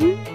응?